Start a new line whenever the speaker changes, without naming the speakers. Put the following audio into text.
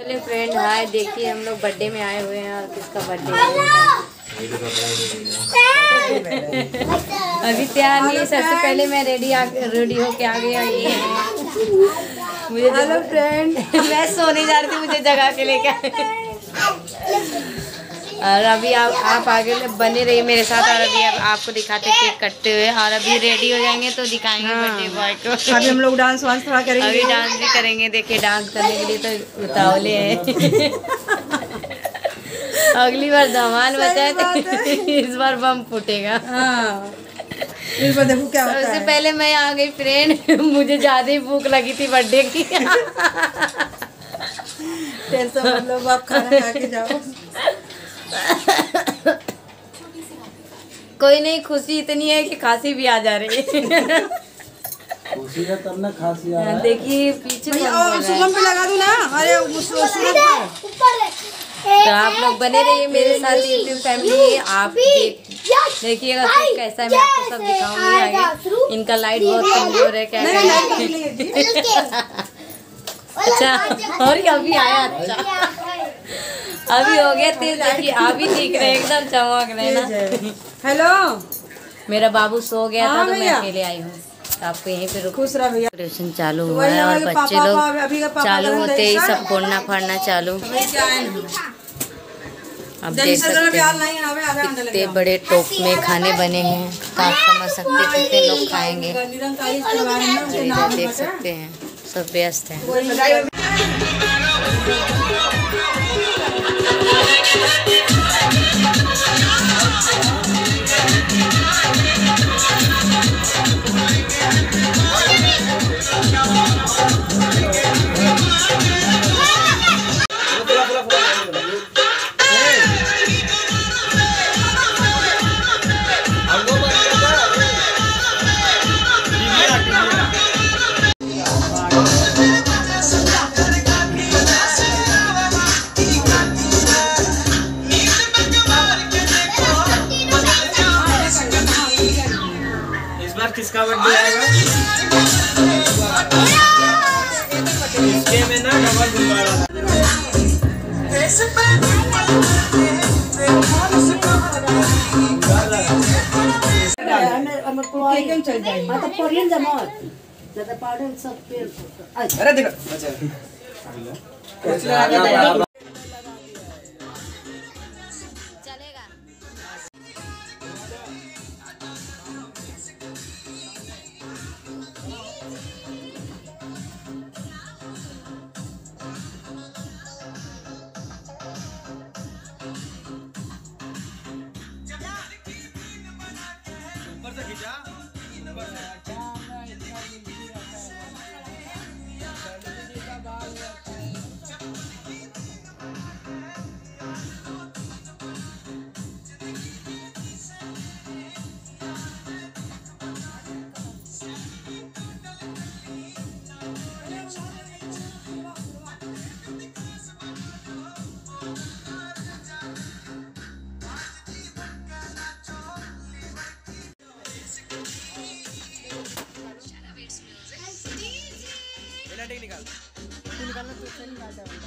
चलिए फ्रेंड हाय देखिए हम लोग बर्थडे में आए हुए हैं और किसका बर्थडे अभी तैयार नहीं है सबसे पहले मैं रेडी रेडी होके आ गया ये मुझे हेलो फ्रेंड मैं सोने जा रही थी मुझे जगह के लेके। और अभी आप आप आगे बने रहिए मेरे साथ और अभी अब आपको दिखाते केक कटते हुए। और अभी रेडी हो जाएँगे तो दिखाएँगे बर्थडे बॉय को।
अभी हम लोग डांस वांस थोड़ा करेंगे।
अभी डांस भी करेंगे देखिए डांस करने के लिए तो उतावले हैं। अगली बार धमाल बचाए तो इस बार बम फूटेगा।
हाँ। इस बार देखो क्या होता
सबसे पहले मैं आ गई फ्रेंड मुझे ज़्यादा ही भूख लगी थी बर्थडे की।
टेंशन मत लो आप खाना खा के जाओ।
कोई नहीं खुशी इतनी है कि खांसी भी आ जा रही है
खुशी का तब ना खांसी आ रहा है
देखिए पीछे है?
सुगम पे लगा दूँ ना अरे उस उस-
तो आप लोग बने रहिए मेरे साथ यूट्यूब फैमिली आप देखिएगा कि कैसा मैं आपको सब दिखाऊँगी आगे इनका लाइट बहुत कमज़ोर है क्या अच्छा और अभी आया अच्छा। अभी हो गया तेज देखिए अभी ठीक रहे एकदम चमक रहे ना।
हेलो।
मेरा बाबू सो गया था
हाँ
तो मैं अकेले आई हूँ। तो आपको यहीं पे
खुश रह भैया।
डेकोरेशन चालू
तो
हुआ है और बच्चे लोग चालू होते ही सब फोड़ना फाड़ना चालू। आप
जय
देख सकते हैं। कितने बड़े टोप में खाने बने हैं तो आप समझ सकते हैं कितने लोग खाएँगे। देख सकते हैं। सब व्यस्त हैं।
कोई सजाई
इस बार किसका बर्थडे आएगा इसके में ना डबल गुब्बारा
केकन चल
निकाल
निकालना तो नहीं आता